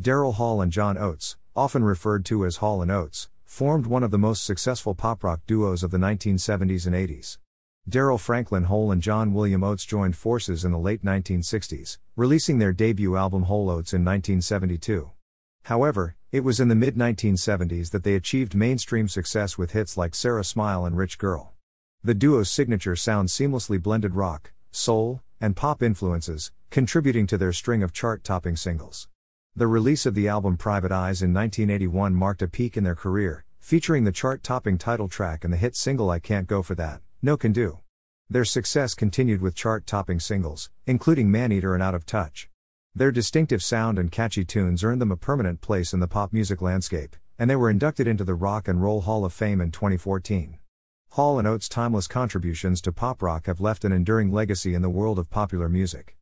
Daryl Hall and John Oates, often referred to as Hall and Oates, formed one of the most successful pop rock duos of the 1970s and 80s. Daryl Franklin Hohl and John William Oates joined forces in the late 1960s, releasing their debut album Whole Oats in 1972. However, it was in the mid 1970s that they achieved mainstream success with hits like Sara Smile and Rich Girl. The duo's signature sound seamlessly blended rock, soul, and pop influences, contributing to their string of chart topping singles. The release of the album Private Eyes in 1981 marked a peak in their career, featuring the chart topping title track and the hit single I Can't Go For That, No Can Do. Their success continued with chart topping singles, including Maneater and Out of Touch. Their distinctive sound and catchy tunes earned them a permanent place in the pop music landscape, and they were inducted into the Rock and Roll Hall of Fame in 2014. Hall and Oates' timeless contributions to pop rock have left an enduring legacy in the world of popular music.